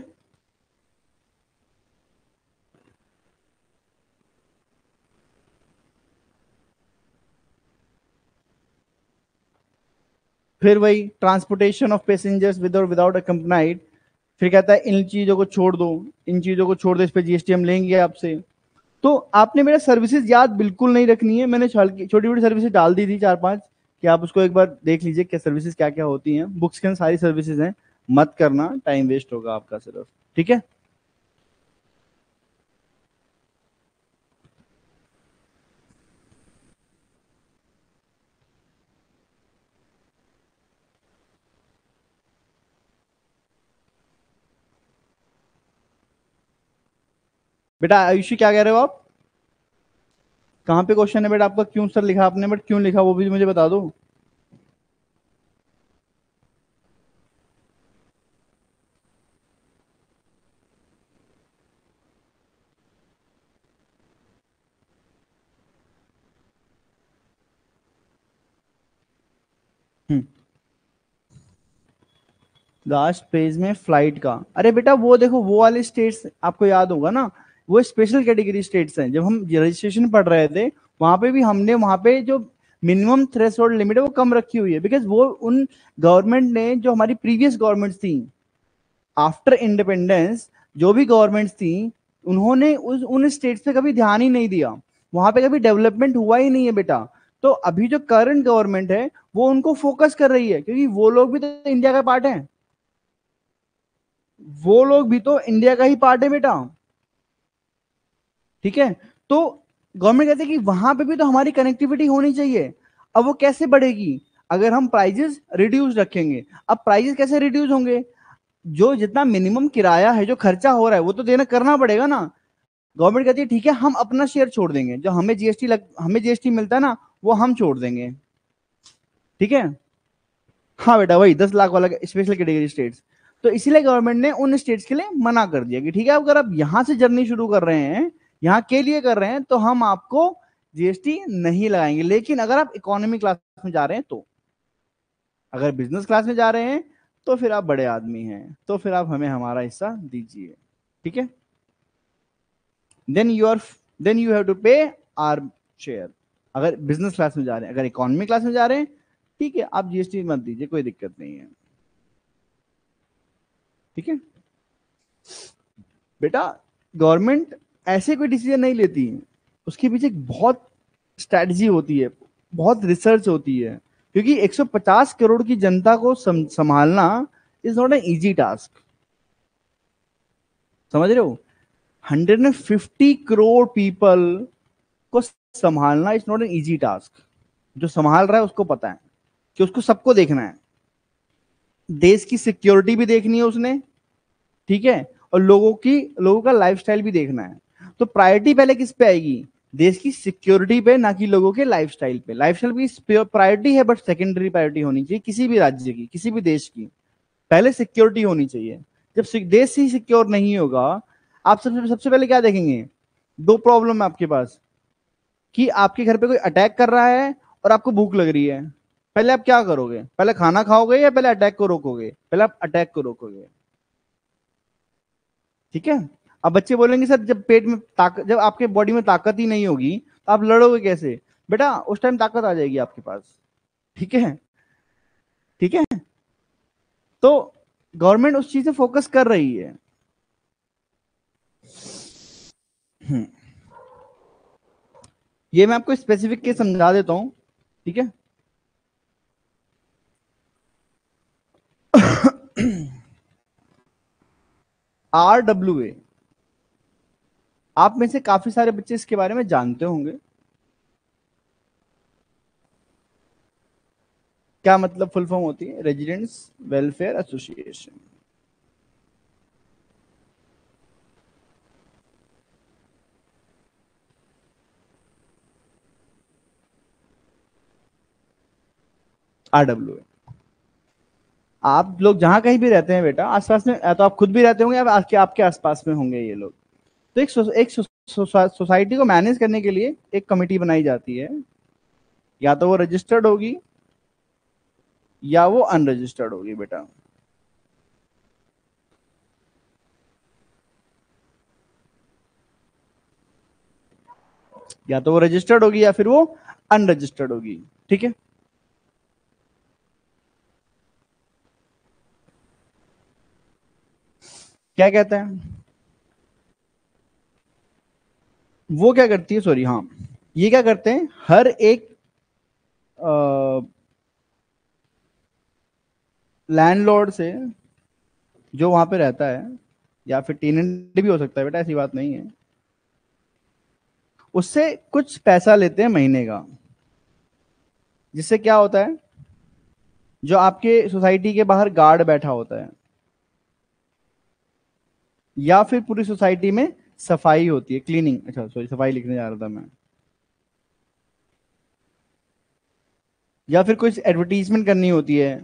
फिर वही ट्रांसपोर्टेशन ऑफ़ पैसेंजर्स विद और विदाउट अकम्पनाइड फिर कहता है, इन चीज़ों को छोड़ दो, इन चीज़ों को छोड़ दो, इस पर जीएसटी हम लेंगे आपसे। तो आपने मेरा सर्विसेज़ याद बिल्कुल नहीं रखनी है, मैंने छोटी छोटी सर्विसेज़ डाल दी थी चार पाँच, कि आप उसको एक बार देख लीजिए क्या सर्विसेज़ क्या क्या होती हैं। बुक्स के सारी सर्विसेज़ हैं, मत करना टाइम वेस्ट होगा आपका सिर्फ़। ठीक है? बेटा, आयुषी, क्या कह रहे हो आप? कहाँ पे क्वेश्चन है बेटा आपका? क्यों सर लिखा आपने? बट क्यों लिखा वो भी मुझे बता दो। लास्ट हम्म। पेज में फ़्लाइट का। अरे बेटा, वो देखो, वो वाले स्टेट्स आपको याद होगा ना? वो स्पेशल कैटेगरी स्टेट्स हैं। जब हम रजिस्ट्रेशन पढ़ रहे थे, वहाँ पे भी हमने, वहाँ पे जो मिनिमम थ्रेस लिमिट है, वो कम रखी हुई है। बिकॉज़ वो उन गवर्नमेंट ने, जो हमारी प्रीवियस गवर्नमेंट थी आफ्टर इंडिपेंडेंस जो भी गवर्नमेंट्स थी, उन्होंने उस, उन स्टेट्स पे कभी ध्यान ही नहीं दिया। वहाँ पे कभी डेवलपमेंट हुआ ही नहीं है बेटा। तो अभी जो करंट गवर्नमेंट है, वो उनको फोकस कर रही है, क्योंकि वो लोग भी तो इंडिया का पार्ट है। वो लोग भी तो इंडिया का ही पार्ट है बेटा। ठीक है? तो गवर्नमेंट कहते हैं कि वहाँ पे भी तो हमारी कनेक्टिविटी होनी चाहिए। अब वो कैसे बढ़ेगी? अगर हम प्राइजेस रिड्यूस रखेंगे, अब प्राइजेस कैसे रिड्यूस होंगे? जो जितना मिनिमम किराया है, जो खर्चा हो रहा है, वो तो देना, करना पड़ेगा ना। गवर्नमेंट कहती है, ठीक है, हम अपना शेयर छोड़ देंगे। जो हमें जीएसटी लग, हमें जीएसटी मिलता है ना, वो हम छोड़ देंगे। ठीक है? हाँ बेटा, वही, दस लाख वाला स्पेशल कैटेगरी स्टेट्स तो इसीलिए गवर्नमेंट ने उन स्टेट्स के लिए मना कर दिया कि, ठीक है, अगर आप यहाँ से जर्नी शुरू कर रहे हैं यहाँ के लिए कर रहे हैं तो हम आपको जीएसटी नहीं लगाएँगे। लेकिन अगर आप इकोनॉमी क्लास में जा रहे हैं तो। अगर बिज़नेस क्लास में जा रहे हैं तो फिर आप बड़े आदमी हैं। तो फिर आप हमें हमारा हिस्सा दीजिए। ठीक है? Then you are then you have to pay our share अगर बिज़नेस क्लास में जा रहे हैं, अगर इकोनॉमी क्लास में जा रहे हैं, ठीक है, आप जीएसटी मत दीजिए, कोई दिक्कत नहीं है। ठीक है? बेटा गवर्नमेंट ऐसे कोई डिसीज़न नहीं लेती। उसके पीछे बहुत स्ट्रेटजी होती है, बहुत रिसर्च होती है। क्योंकि 150 करोड़ की जनता को संभालना is not an easy task समझ रहे हो? 150 करोड़ पीपल को संभालना is not an easy task जो संभाल रहा है उसको पता है कि उसको सबको देखना है। देश की सिक्योरिटी भी देखनी है उसने, ठीक है? और लोगों की, लोगों का लाइफस्टाइल भी देखना है। तो प्रायोरिटी पहले किस पे आएगी? देश की सिक्योरिटी पे, ना कि लोगों के लाइफ स्टाइल पे लाइफस्टाइल भी प्रायोरिटी है बट सेकेंडरी प्रायोरिटी होनी चाहिए किसी भी राज्य की, किसी भी देश की। पहले सिक्योरिटी होनी चाहिए। जब देश ही सिक्योर नहीं होगा, आप सबसे सबसे पहले क्या देखेंगे? दो प्रॉब्लम है आपके पास। कि आपके घर पे कोई अटैक कर रहा है और आपको भूख लग रही है। पहले आप क्या करोगे? पहले खाना खाओगे या पहले अटैक को रोकोगे? पहले आप अटैक को रोकोगे। ठीक है? अब बच्चे बोलेंगे, सर, जब पेट में ताकत जब आपके बॉडी में ताकत ही नहीं होगी तो आप लड़ोगे कैसे? बेटा, उस टाइम ताकत आ जाएगी आपके पास। ठीक है? ठीक है? तो गवर्नमेंट उस चीज़ से फोकस कर रही है। हम्म। ये मैं आपको स्पेसिफिक के समझा देता हूँ। ठीक है? आर डब्ल्यू ए आप में से काफ़ी सारे बच्चे इसके बारे में जानते होंगे। क्या मतलब फुल फॉर्म होती है? रेजिडेंट्स वेलफेयर एसोसिएशन आरडब्ल्यू आप लोग जहाँ कहीं भी रहते हैं बेटा, आसपास में तो आप खुद भी रहते होंगे आपके आपके आसपास में होंगे ये लोग। तो एक एक सोसाइटी को मैनेज करने के लिए एक कमेटी बनाई जाती है। या तो वो रजिस्टर्ड होगी, या वो अनरजिस्टर्ड होगी बेटा। या तो वो रजिस्टर्ड होगी या फिर वो अनरजिस्टर्ड होगी, ठीक है? क्या कहते हैं? वो क्या करती है सॉरी हाँ ये क्या करते हैं, हर एक लैंडलॉर्ड से जो वहाँ पे रहता है, या फिर टेनेंट भी हो सकता है, बेटा, ऐसी बात नहीं है, उससे कुछ पैसा लेते हैं महीने का, जिससे क्या होता है, जो आपके सोसाइटी के बाहर गार्ड बैठा होता है, या फिर पूरी सोसाइटी में सफ़ाई होती है क्लीनिंग अच्छा सॉरी सफ़ाई लिखने जा रहा था मैं। या फिर कुछ एडवर्टीजमेंट करनी होती है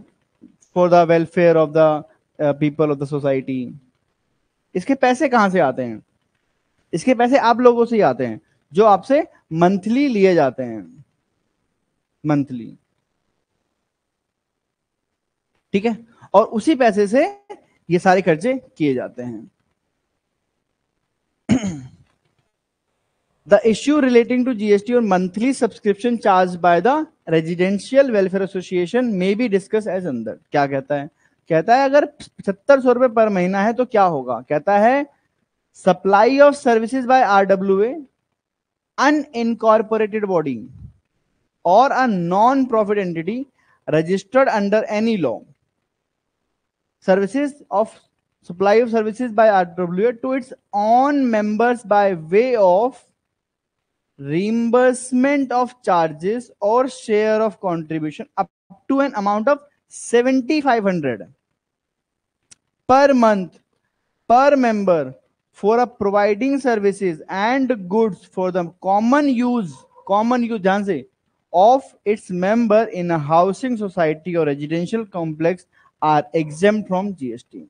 for the welfare of the people of the society इसके पैसे कहाँ से आते हैं? इसके पैसे आप लोगों से ही आते हैं, जो आपसे मंथली लिए जाते हैं। मंथली ठीक है? और उसी पैसे से ये सारे खर्चे किए जाते हैं। The issue relating to GST or monthly subscription charged by the residential welfare association may be discussed as under क्या कहता है कहता है अगर पचहत्तर सौ रुपए पर महीना है तो क्या होगा कहता है supply of services by RWA a unincorporated body or a non-profit entity registered under any law services of supply of services by RWA to its own members by way of reimbursement of charges or share of contribution up to an amount of 7500 per month per member for a providing services and goods for the common use common use ध्यान से of its member in a housing society or residential complex are exempt from GST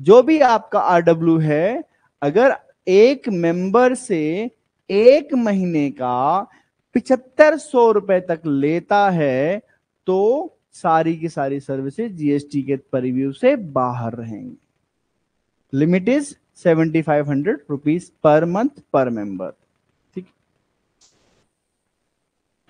जो भी आपका RW है अगर एक member से एक महीने का पिछहत्तर सौ रुपए तक लेता है तो सारी की सारी सर्विसेज़ जीएसटी के परिव्यू से बाहर रहेंगे। Limit is seventy five hundred rupees per month per member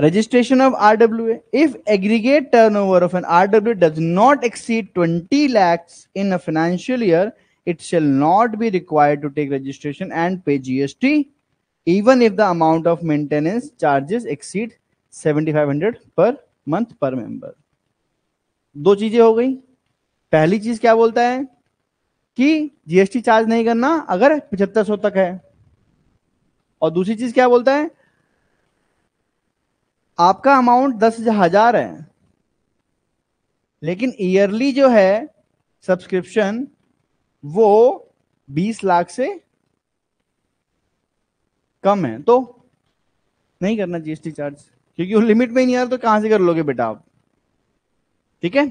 registration of RWA if aggregate turnover of an RWA does not exceed twenty lakhs in a financial year it shall not be required to take registration and pay GST even if the amount of maintenance charges exceed 7500 per month per member. दो चीज़ें हो गई। पहली चीज़ क्या बोलता है? कि GST charge नहीं करना अगर पिछहत्तर सौ तक है। और दूसरी चीज़ क्या बोलता है? आपका अमाउंट दस हज़ार है। लेकिन ईयरली जो है सब्सक्रिप्शन वो बीस लाख से कम है तो नहीं करना जीएसटी चार्ज क्योंकि वो लिमिट में ही नहीं आ रहा तो कहाँ से कर लोगे बेटा आप? ठीक है?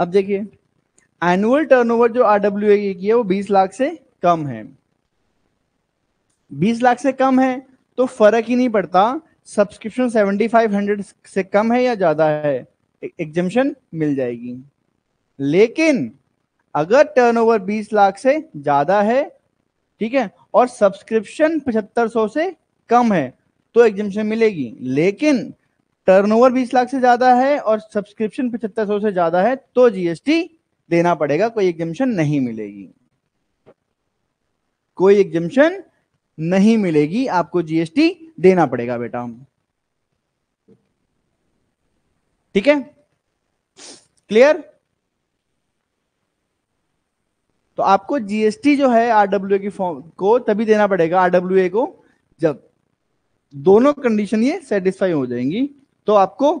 अब देखिए एनुअल टर्नओवर जो आरडब्ल्यू की है वो 20 लाख से कम है। 20 लाख से कम है तो फ़र्क ही नहीं पड़ता। सब्सक्रिप्शन 7500 से कम है या ज़्यादा है एग्जामेशन मिल जाएगी। लेकिन अगर टर्नओवर 20 लाख से ज़्यादा है, ठीक है, और सब्सक्रिप्शन 7500 से कम है तो एग्जामेशन मिलेगी। लेकिन टर्नओवर 20 लाख से ज़्यादा है और सब्सक्रिप्शन पचहत्तर सौ से ज़्यादा है तो जीएसटी देना पड़ेगा, कोई एग्जामेशन नहीं मिलेगी। कोई एग्जामेशन नहीं मिलेगी, आपको जीएसटी देना पड़ेगा बेटा। ठीक है? क्लियर तो आपको जीएसटी जो है आरडब्ल्यू की फॉर्म को तभी देना पड़ेगा आरडब्ल्यू को जब दोनों कंडीशन ये सेटिस्फाई हो जाएँगी तो आपको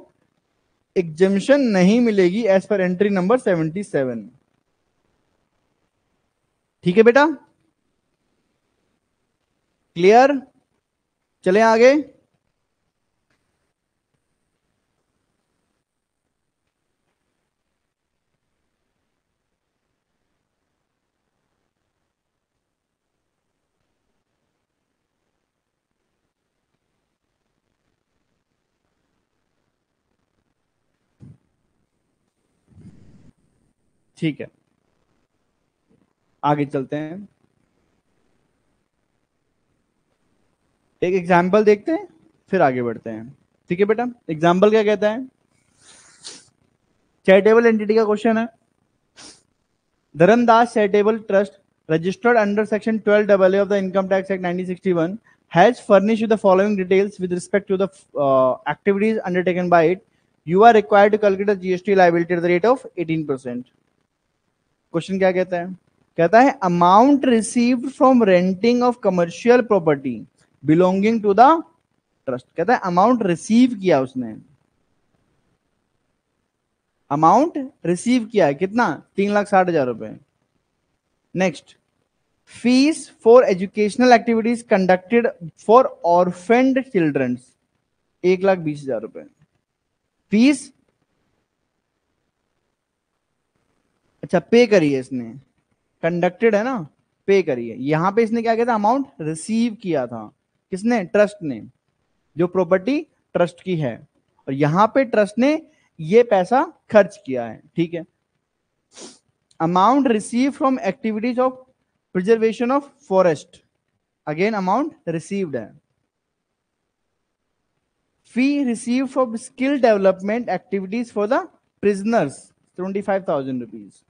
एग्जेम्शन नहीं मिलेगी as per entry number seventy seven ठीक है बेटा? क्लियर चले आगे। ठीक है। आगे चलते हैं। एक एग्ज़ाम्पल देखते हैं, फिर आगे बढ़ते हैं। ठीक है बेटा? एग्ज़ाम्पल क्या कहता है? चैरिटेबल एंटिटी का क्वेश्चन है। Dharmdas charitable trust registered under section twelve double of the income tax act 1961 has furnish the following details with respect to the activities undertaken by it you are required to calculate GST liability at the rate of 18 percent question क्या कहता है? कहता है amount received from renting of commercial property belonging to the trust कहता है amount receive किया उसने। Amount receive किया है, कितना? तीन लाख साठ हज़ार रुपए। Next fees for educational activities conducted for orphaned childrens एक लाख बीस हज़ार रुपए। फ़ीस अच्छा पे करी है इसने। कंडक्टेड है ना? पे करी है यहाँ पे इसने क्या किया था? अमाउंट रिसीव किया था। किसने? ट्रस्ट ने। जो प्रॉपर्टी ट्रस्ट की है। और यहाँ पे ट्रस्ट ने ये पैसा खर्च किया है। ठीक है? Amount receive from activities of preservation of forest again amount received है। Fee receive for skill development activities for the prisoners twenty five thousand rupees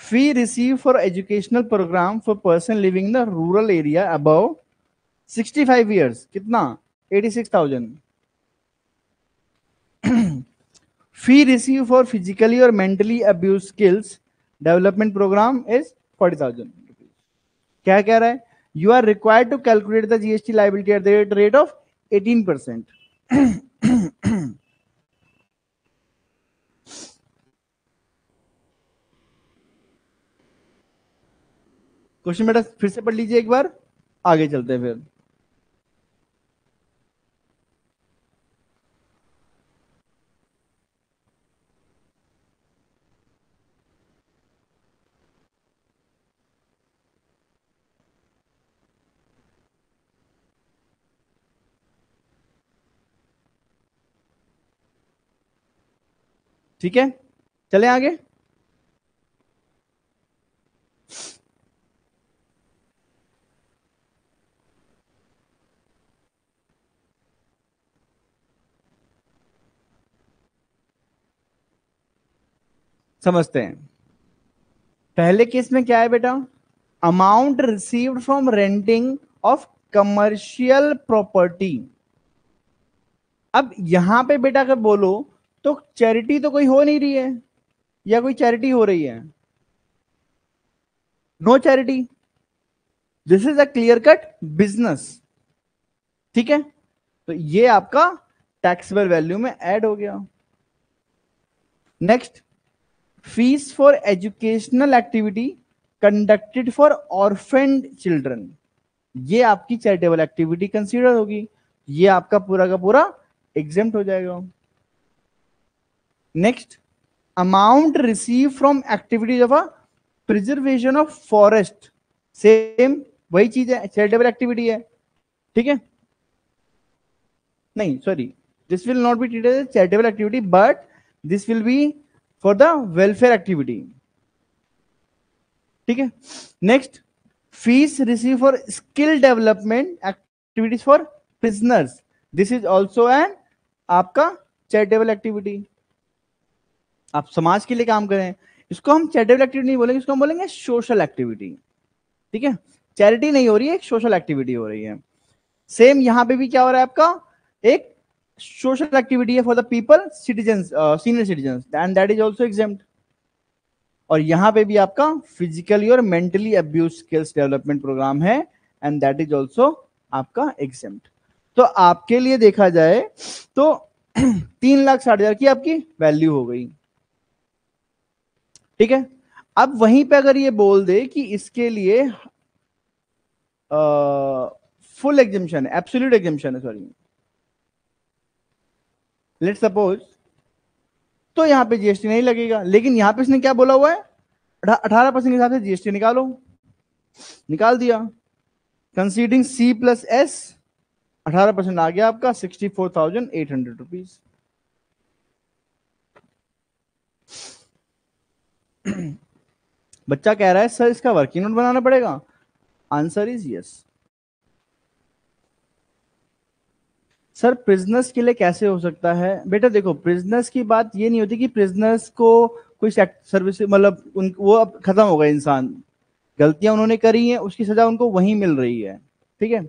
Fee received for educational program for person living in the rural area above 65 years. Kitna? 86,000. Fee received for physically or mentally abused skills development program is 40,000. क्या कह रहा है you are required to calculate the GST liability at the rate of 18%. Question बेटा फिर से पढ़ लीजिए एक बार, आगे चलते हैं फिर। ठीक है? चले आगे? समझते हैं। पहले केस में क्या है बेटा? Amount received from renting of commercial property अब यहाँ पे बेटा अगर बोलो तो चैरिटी तो कोई हो नहीं रही है, या कोई चैरिटी हो रही है। No charity this is a clear cut business ठीक है? तो ये आपका टैक्सेबल वैल्यू में ऐड हो गया। Next fees for educational activity conducted for orphaned children ये आपकी चैरिटेबल एक्टिविटी कंसीडर होगी। ये आपका पूरा का पूरा एग्ज़ाम हो जाएगा। Next amount receive from activities of a preservation of forest same वही चीज़ है चैरिटेबल एक्टिविटी है। ठीक है? नहीं sorry this will not be treated charitable activity but this will be for the welfare activity ठीक है? Next fee receive for skill development activities for business this is also an आपका charitable activity आप समाज के लिए काम करें इसको हम चैरिटेबल एक्टिविटी नहीं बोलेंगे, इसको हम बोलेंगे सोशल एक्टिविटी ठीक है? चैरिटी नहीं हो रही है, एक सोशल एक्टिविटी हो रही है। सेम यहाँ पे भी क्या हो रहा है आपका? एक सोशल एक्टिविटी है for the people citizen senior citizen and that is also exam और यहाँ पे भी आपका फिजिकली और mentally abuse skills development programme है एंड दैट इज़ ऑल्सो आपका एग्ज़ाम तो आपके लिए देखा जाए तो तीन लाख साठ हज़ार की आपकी वैल्यू हो गई। ठीक है? अब वहीं पे अगर ये बोल दे कि इसके लिए फुल एग्जिमशन एब्सोल्यूट एग्जिमशन है सॉरी लेट सपोज़ तो यहाँ पे जीएसटी नहीं लगेगा। लेकिन यहाँ पे इसने क्या बोला हुआ है? अठारह परसेंट के हिसाब से जीएसटी निकालो। निकाल दिया। कंसीडिंग सी प्लस एस अठारह परसेंट आ गया आपका sixty four thousand eight hundred rupees बच्चा कह रहा है, सर, इसका वर्किंग नोट बनाना पड़ेगा? Answer is yes sir prisoners के लिए कैसे हो सकता है? बेटा देखो प्रिजनर्स की बात ये नहीं होती कि प्रिजनर्स को कोई सर्विस मतलब वो अब खत्म हो गए इंसान। गलतियाँ उन्होंने करी हैं, उसकी सजा उनको वहीं मिल रही है। ठीक है?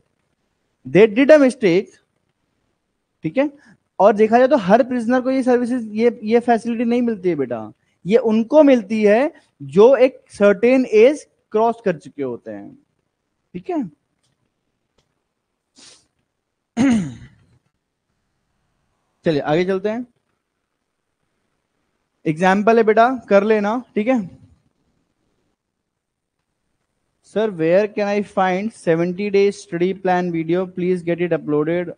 दे डिड अ मिस्टेक ठीक है? और देखा जाए तो हर प्रिजनर को ये सर्विसेज़ ये ये फैसिलिटी नहीं मिलती है बेटा। ये उनको मिलती है जो एक सर्टेन एज क्रॉस कर चुके होते हैं। ठीक है? चलिए, आगे चलते हैं। एग्ज़ाम्पल है बेटा, कर लेना, ठीक है? Sir where can I find seventy days study plan video please get it uploaded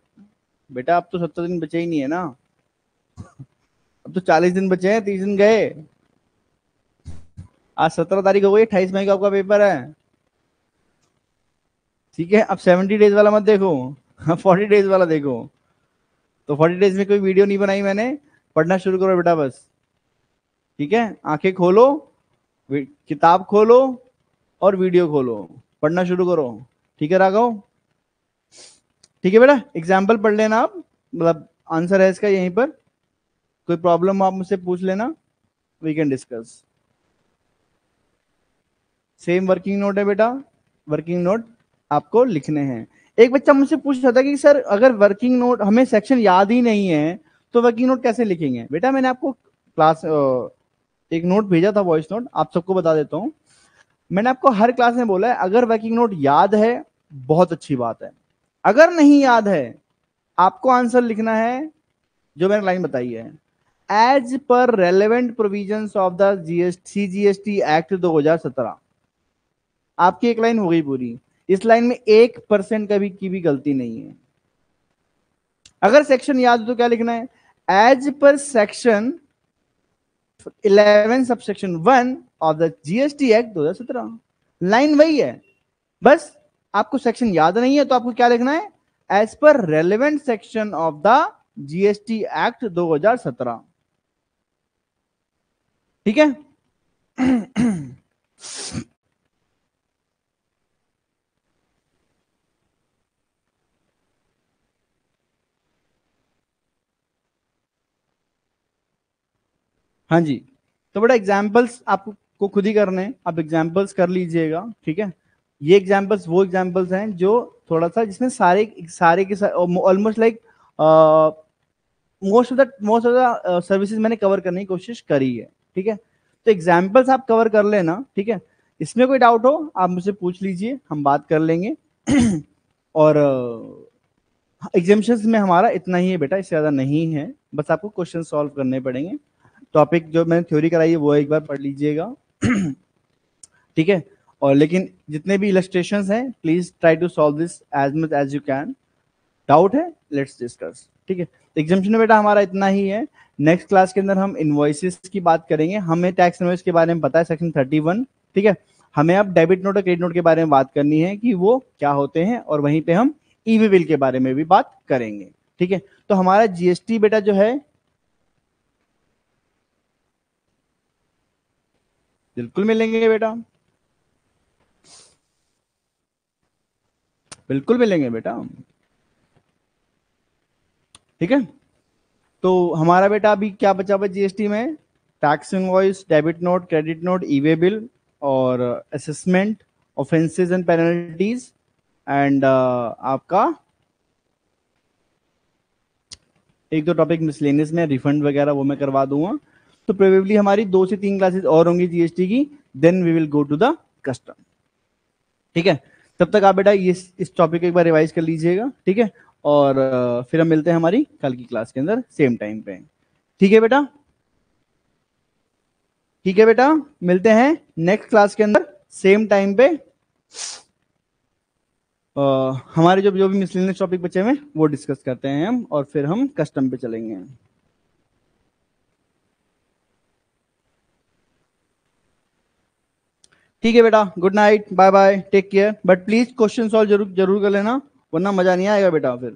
बेटा, अब तो सत्तर दिन बचे ही नहीं है ना? अब तो चालीस दिन बचे हैं, तीस दिन गए। आज सत्रह तारीख हो गई, अट्ठाईस मई को आपका पेपर है। ठीक है, अब सेवेंटी डेज़ वाला मत देखो। फोर्टी डेज़ वाला देखो। तो फोर्टी डेज़ में कोई वीडियो नहीं बनाई मैंने। पढ़ना शुरू करो बेटा बस। ठीक है? आँखें खोलो किताब खोलो और वीडियो खोलो। पढ़ना शुरू करो। ठीक है राघव? ठीक है बेटा? एग्ज़ाम्पल पढ़ लेना आप। मतलब आंसर है इसका यहीं पर। कोई प्रॉब्लम आप मुझसे पूछ लेना। We can discuss same working note है बेटा। वर्किंग नोट आपको लिखने हैं। एक बच्चा मुझसे पूछ रहा था कि सर, अगर वर्किंग नोट हमें सेक्शन याद ही नहीं है तो वर्किंग नोट कैसे लिखेंगे? बेटा, मैंने आपको क्लास एक नोट भेजा था वॉइस नोट आप सबको बता देता हूँ। मैंने आपको हर क्लास में बोला है, अगर वर्किंग नोट याद है, बहुत अच्छी बात है। अगर नहीं याद है, आपको आंसर लिखना है, जो मैंने लाइन बताई है। As per relevant provision of the GST GST act 2017 आपकी एक लाइन हो गई पूरी। इस लाइन में एक परसेंट का भी की भी गलती नहीं है। अगर सेक्शन याद हो तो क्या लिखना है? एज पर section 11 sub section one of the GST act 2017 line वही है। बस आपको सेक्शन याद नहीं है तो आपको क्या लिखना है? As per relevant section of the GST act 2017 ठीक है? हाँ जी। तो बड़ा एग्जाम्पल्स आपको खुद ही करने हैं। आप एग्जाम्पल्स कर लीजिएगा, ठीक है? ये एग्जाम्पल्स वो एग्जाम्पल्स हैं जो थोड़ा सा जिसमें सारे सारे के almost like most of the most of the services मैंने कवर करने की कोशिश करी है, ठीक है? तो एग्जाम्पल्स आप कवर कर लेना, ठीक है? इसमें कोई डाउट हो, आप मुझसे पूछ लीजिए, हम बात कर लेंगे। और एग्जामेशन में हमारा इतना ही है बेटा, इससे ज़्यादा नहीं है। बस आपको क्वेश्चन सॉल्व करने पड़ेंगे। टॉपिक जो मैंने थ्योरी कराई है, वो एक बार पढ़ लीजिएगा। ठीक है? और लेकिन जितने भी इलस्ट्रेशन हैं please try to solve this as much as you can doubt है? लेट्स डिस्कस ठीक है? एग्जामेशन बेटा हमारा इतना ही है। नेक्स्ट क्लास के अंदर हम इन्वॉइसिस की बात करेंगे। हमें टैक्स इन्वॉइस के बारे में पता है सेक्शन थर्टी वन ठीक है? हमें अब डेबिट नोट और क्रेडिट नोट के बारे में बात करनी है कि वो क्या होते हैं और वहीं पे हम ईवी बिल के बारे में भी बात करेंगे। ठीक है? तो हमारा जीएसटी बेटा जो है बिल्कुल मिलेंगे बेटा। बिल्कुल मिलेंगे बेटा। ठीक है? तो हमारा बेटा अभी क्या बचा हुआ जीएसटी में? Tax invoice debit note credit note e way bill और assessment offences and penalties and आपका एक दो टॉपिक मिसलेनियस में रिफंड वगैरह वो मैं करवा दूँगा। तो प्रोबेबली हमारी दो से तीन क्लासेस और होंगी जीएसटी की then we will go to the custom ठीक है? तब तक आप बेटा ये इस टॉपिक को एक बार रिवाइज कर लीजिएगा ठीक है? और फिर हम मिलते हैं हमारी कल की क्लास के अंदर सेम टाइम पे। ठीक है बेटा? ठीक है बेटा? मिलते हैं नेक्स्ट क्लास के अंदर सेम टाइम पे। आ, हमारे जो जो भी मिसलिनियस टॉपिक बचे हुए वो डिस्कस करते हैं हम और फिर हम कस्टम पे चलेंगे। ठीक है बेटा good night bye bye take care but please question solve ज़रूर ज़रूर कर लेना, वरना मज़ा नहीं आएगा बेटा फिर।